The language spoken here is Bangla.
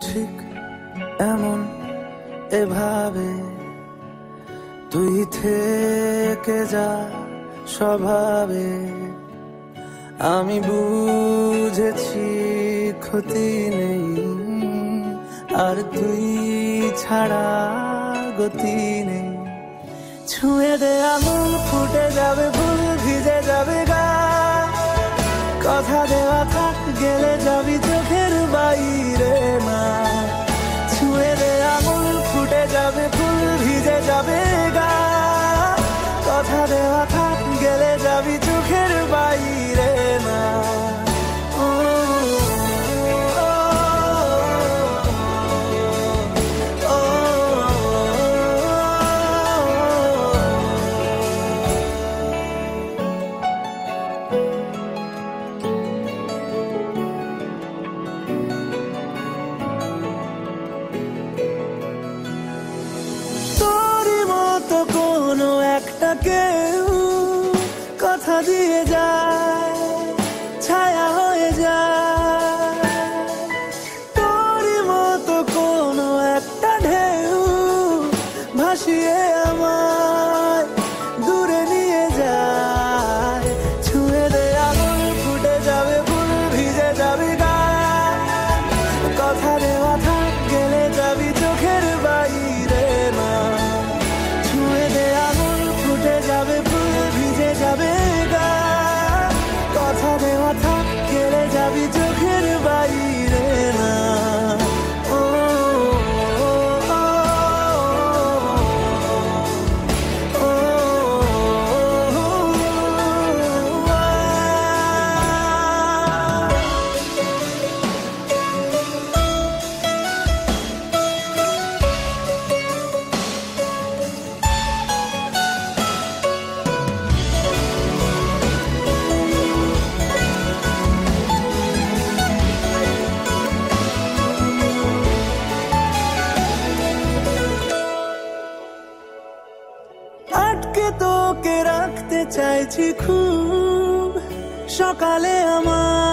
ঠিক এমন এভাবে তুই থেকে যা স্বভাবে। আমি বুঝেছি ক্ষতি নেই, আর তুই ছাড়া গতি নেই। ছুঁয়ে দে আঙুল ফুটে যাবে ভুল, ভিজে যাবে গা। কথা দেওয়া থাক, গেলে যাবি বাইরে না ছুঁয়ে দে আঙুল, ফুটে যাবে ফুল, ভিজে যাবে গা। কথা দেওয়া থাক, গেলে একটা কেউ কথা দিয়ে যায়, ছায়া হয়ে যায়। তোরই মতো কোনো একটা ঢেউ ভাসিয়ে আমায় আটকে তোকে রাখতে চাইছি খুব। সকালে আমার